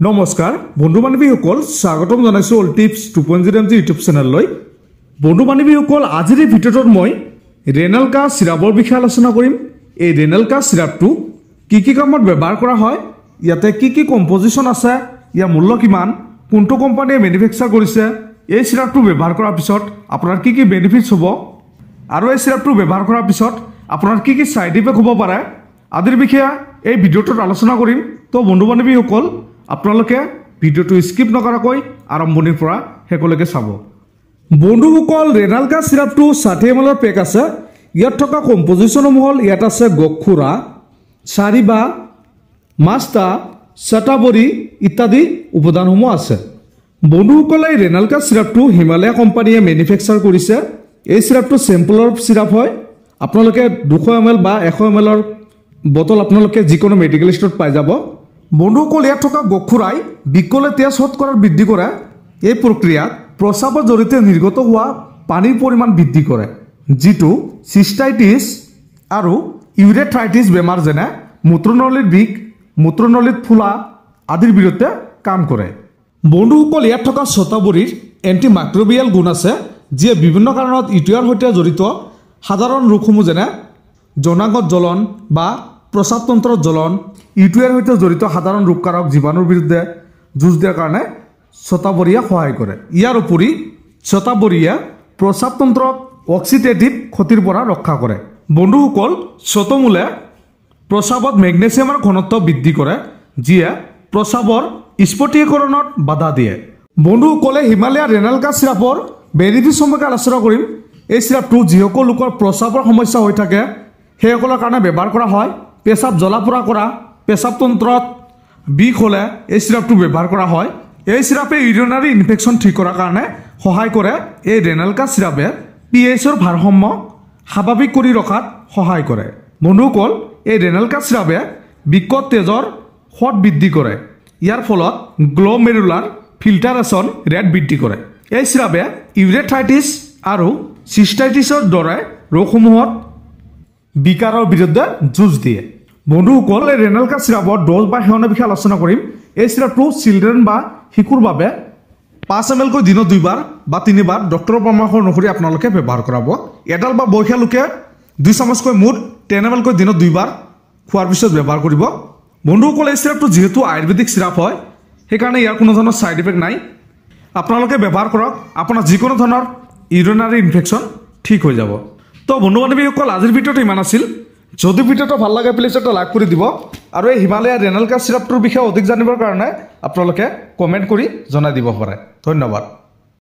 নমস্কাৰ বন্ধু বান্ধৱীসকল স্বাগতম জনাইছোঁ all tips two point zero' M G YouTube চেনেললৈ। বন্ধু বান্ধৱীসকল আজিৰ ভিডিঅ'টোত মই ৰেনেলকা চিৰাপৰ বিষয়ে আলোচনা কৰিম। এই ৰেনেলকা চিৰাপটো কি কি কামত ব্যৱহাৰ কৰা হয় ইয়াতে কি কি কম্পজিশ্যন আছে ইয়াৰ মূল্য কিমান কোনটো কোম্পানীয়ে মেনুফেকচাৰ কৰিছে এই চিৰাপটো ব্যৱহাৰ কৰাৰ পিছত আপোনাৰ কি কি বেনিফিটছ হ'ব আৰু এই চিৰাপটো ব্যৱহাৰ কৰাৰ পিছত আপোনাৰ কি কি ছাইড ইফেক্ট হ'ব পাৰে আদিৰ বিষয়ে এই ভিডিঅ'টোত আলোচনা কৰিম। তো বন্ধু বান্ধৱীসকল আপোনালোকে ভিডিঅ'টো স্কিপ নকৰাকৈ আৰম্ভণিৰ পৰা শেষলৈকে চাব। বন্ধুসকল ৰেনালকা চিৰাপটো ষাঠি এম এলৰ পেক আছে। ইয়াত থকা কম্পজিশ্যনসমূহ হ'ল ইয়াত আছে গখুৰা চাৰিবা মাষ্টা চাটাবৰি ইত্যাদি উপাদানসমূহ আছে। বন্ধুসকলে ৰেনালকা চিৰাপটো হিমালয়া কোম্পানীয়ে মেনুফেকচাৰ কৰিছে। এই চিৰাপটো চেম্পলৰ চিৰাপ হয়। আপোনালোকে দুশ এম এল বা এশ এম এলৰ বটল আপোনালোকে যিকোনো মেডিকেল ষ্টৰত পাই যাব। বন্ধুসকল ইয়াত থকা গখুৰাই বিকলে তেজ শতকৰা বৃদ্ধি কৰে। এই প্ৰক্ৰিয়াত প্ৰস্ৰাৱৰ জৰিয়তে নিৰ্গত হোৱা পানীৰ পৰিমাণ বৃদ্ধি কৰে যিটো চিষ্টাইটিছ আৰু ইউৰেথ্ৰাইটিছ বেমাৰ যেনে মূত্ৰনলীৰ বিষ মূত্ৰনলীত ফুলা আদিৰ বিৰুদ্ধে কাম কৰে। বন্ধুসকল ইয়াত থকা ছটাবৰীৰ এণ্টি মাইক্ৰবিয়েল গুণ আছে যিয়ে বিভিন্ন কাৰণত ইটোৱাৰ সৈতে জড়িত। সাধাৰণ ৰোগসমূহ যেনে জনাগত জ্বলন বা প্ৰস্ৰাৱতন্ত্ৰত জ্বলন ইটোৱাৰ সৈতে জড়িত সাধাৰণ ৰোগকাৰক জীৱাণুৰ বিৰুদ্ধে যুঁজ দিয়াৰ কাৰণে ছটাবৰীয়ে সহায় কৰে। ইয়াৰ উপৰি ছটাবৰীয়ে প্ৰস্ৰাৱতন্ত্ৰক অক্সিডেটিভ ক্ষতিৰ পৰা ৰক্ষা কৰে। বন্ধুসকল ছটমূলে প্ৰস্ৰাৱত মেগনেছিয়ামৰ ঘনত্ব বৃদ্ধি কৰে যিয়ে প্ৰস্ৰাৱৰ স্ফটিকীকৰণত বাধা দিয়ে। বন্ধুসকলে হিমালয়া ৰেনালকা চিৰাপৰ বেনিফিট সম্পৰ্কে আলোচনা কৰিম। এই চিৰাপটো যিসকল লোকৰ প্ৰস্ৰাৱৰ সমস্যা হৈ থাকে সেইসকলৰ কাৰণে ব্যৱহাৰ কৰা হয়। পেচাব জ্বলা পোৰা কৰা পেচাবতন্ত্ৰত বিষ হ'লে এই চিৰাপটো ব্যৱহাৰ কৰা হয়। এই চিৰাপে ইউৰিনাৰী ইনফেকশ্যন ঠিক কৰাৰ কাৰণে সহায় কৰে। এই ৰেনালকা চিৰাপে পি এইচৰ ভাৰসাম্য স্বাভাৱিক কৰি ৰখাত সহায় কৰে। বন্ধুসকল এই ৰেনালকা চিৰাপে বিকট তেজৰ সৎ বৃদ্ধি কৰে। ইয়াৰ ফলত গ্ল'মেৰুলাৰ ফিল্টাৰেশ্যন ৰেট বৃদ্ধি কৰে। এই চিৰাপে ইউৰেথ্ৰাইটিছ আৰু চিষ্টাইটিছৰ দৰে ৰোগসমূহত বিকাৰৰ বিৰুদ্ধে যুঁজ দিয়ে। বন্ধুসকল এই ৰেনেলকা চিৰাপৰ ড'জ বা সেৱনৰ বিষয়ে আলোচনা কৰিম। এই চিৰাপটো চিলড্ৰেন বা শিশুৰ বাবে পাঁচ এম এলকৈ দিনত দুইবাৰ বা তিনিবাৰ ডক্টৰৰ পৰামৰ্শ অনুসৰি আপোনালোকে ব্যৱহাৰ কৰাব। এডাল বা বয়সীয়া লোকে দুই চামুচকৈ মুঠ টেন এম এলকৈ দিনত দুইবাৰ খোৱাৰ পিছত ব্যৱহাৰ কৰিব। বন্ধুসকল এই চিৰাপটো যিহেতু আয়ুৰ্বেদিক চিৰাপ হয় সেইকাৰণে ইয়াৰ কোনো ধৰণৰ ছাইড ইফেক্ট নাই। আপোনালোকে ব্যৱহাৰ কৰক। আপোনাৰ যিকোনো ধৰণৰ ইউৰিনাৰী ইনফেকশ্যন ঠিক হৈ যাব। তো বন্ধু বান্ধৱীসকল আজিৰ ভিডিঅ'টো ইমান আছিল। যদি ভিডিঅ'টো ভাল লাগে প্লিজ এটা লাইক কৰি দিব। আৰু এই হিমালয়া ৰেনেলকা চিৰাপটোৰ বিষয়ে অধিক জানিবৰ কাৰণে আপোনালোকে কমেণ্ট কৰি জনাই দিব পাৰে। ধন্যবাদ।